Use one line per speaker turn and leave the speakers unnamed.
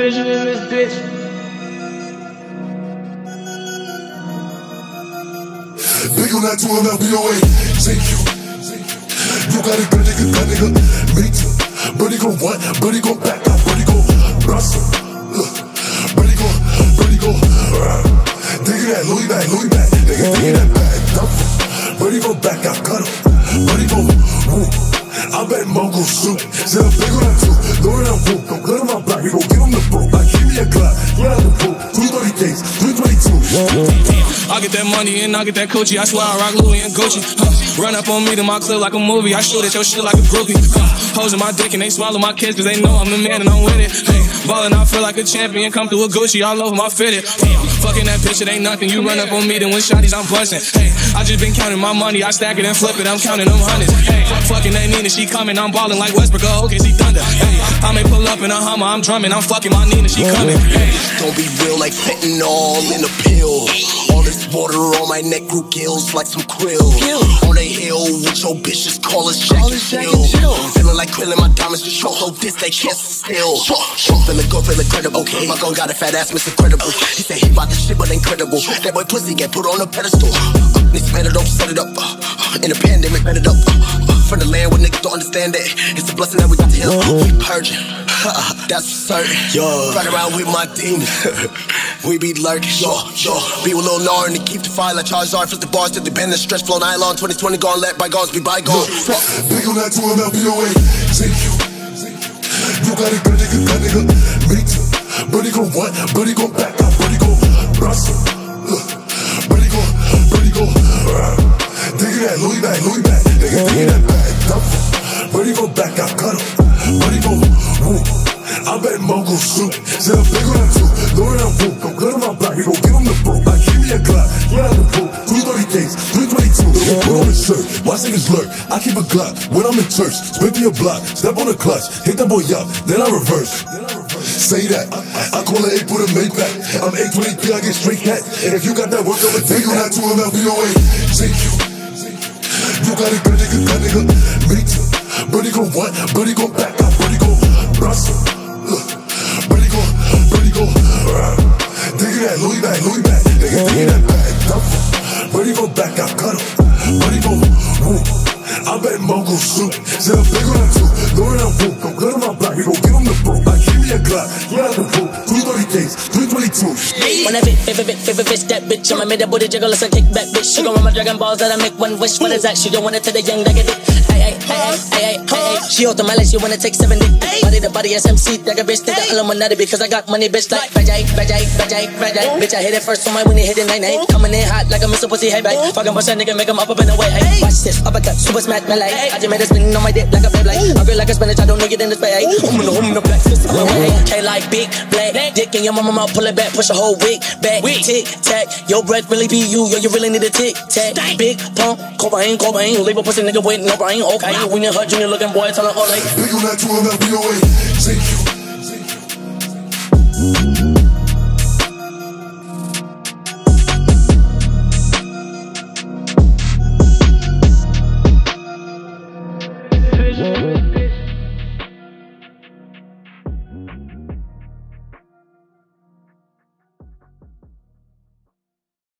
Vizion in this bitch.
Big on that 2 MLBOA. Thank you. You got it, good nigga, good nigga. Me too. Buddy go what? Buddy go back up. Buddy go Russell. Buddy go, buddy go. Dig that Louis back, Louis back. Nigga, dig that back. Buddy go back up, cut him. Buddy go woo. I bet Mo go shoot. Said I'm big on that too. Lower that whoop. 330 case. 322.
I get that money and I get that coochie. I swear I rock Louis and Gucci. Huh. Run up on me to my clip like a movie. I shoot at your shit like a groupie. Huh. Hoes in my dick and they swallow my kids cause they know I'm the man and I'm with it. Hey, ballin', I feel like a champion. Come through a Gucci all over my fitted. Damn, fucking that bitch, it ain't nothing. You run up on me, then with shotties, I'm bustin'. Hey, I just been counting my money. I stack it and flip it. I'm counting them hundreds. Hey, fucking that Nina, she coming. I'm ballin' like Westbrook. Oh, okay, she thunder. Hey, I may pull up in a Hummer. I'm drumming. I'm fucking my Nina, she coming. Hey,
Don't be real like fentanyl in a pill. All this water on my neck grew gills like some krill. On the hill with your bitches call us Jack and Jill. Feeling like krill in my diamonds just show so this they can't still. Feeling good, feeling credible. My gun got a fat ass, Mr. Credible. He said he bought the shit, but incredible. That boy pussy get put on a pedestal. Niggas better don't set it up. In a pandemic, it up. From the land where niggas don't understand it. It's a blessing that we got to heal. We purging. That's for certain. Yo. Ride around with my demons. we be lurking. Yo, yo. Be with Lil Nar and to keep the fire like Charizard. Flip the bars to the bend. The stretch flow nylon. 2020 gone. Let bygones be bygones.
Big on that 2 MLBOA. Thank you. You got it, good nigga, good nigga. Me too. Buddy go what? Buddy go back Louis back, Louis back. Nigga, dig that back. Duffel. Buddy go back up, cut him. Buddy go woo. I bet Mo go shoot. Said I'm big on that too. Lower that whoop. Don't cut him my back. We gon' give him the bro. I give me a Glock. Yeah, the pool. 330 case. 322. Put on his shirt. Watch niggas lurk. I keep a Glock when I'm in church. Spin through your block. Step on the clutch. Hit that boy up. Then I reverse. Say that. I call it 8 put a Maybach. I'm 823. I get straight cat. And if you got that work, I'ma take you that to MLBOA. Thank you. Got it, good nigga, good nigga. Me too. Buddy go what? Buddy go back up. Buddy go Russell. Buddy go, buddy go. Uh, dig that Louis back, Louis back. Nigga, dig that back. Buddy go back up, cut him. Buddy go woo. I bet Mo go shoot. Said I'm big on that too. That whoop. Don't cut him my back. We gon' give him the bro. I give me a Glock. Yeah, the pool. 330 case. 322.
When I fit, fit, fit, fit, fit, fit, that bitch. I'ma make that booty jiggle, let's kick back, bitch. She gon' run my Dragon Balls that I make one wish. What is that? She don't want it to the young, that get it. Ay, ay, ay, ay, ay, ay, ay. She out the mileage, she wanna take 70. Body to body SMC, that a bitch, think the Illuminati because I got money, bitch, like Bajay, Bajay, Bajay, Bajay. Bitch, I hit it first on my when he hit it night night. Coming in hot like a Mr. Pussy, hey, back. Fucking bust a nigga, make him up up in the way. Ay. Watch this, uppercut, super smack, my light. I just made a spin on my dick like a babe, like. I feel like a spinach, I don't know get in this bay. I'm in the home in the black, fist K like big, black, dick in your mama mouth, pull it back, push a whole wig back. Tick, tack, your breath really be you, yo, you really need a tick, tack. Big pump, Cobain, Cobain, leave a pussy nigga with no brain, okay. We need her junior looking boy, tell her, oh, like.
Big on that 2 MLBOA. Thank you.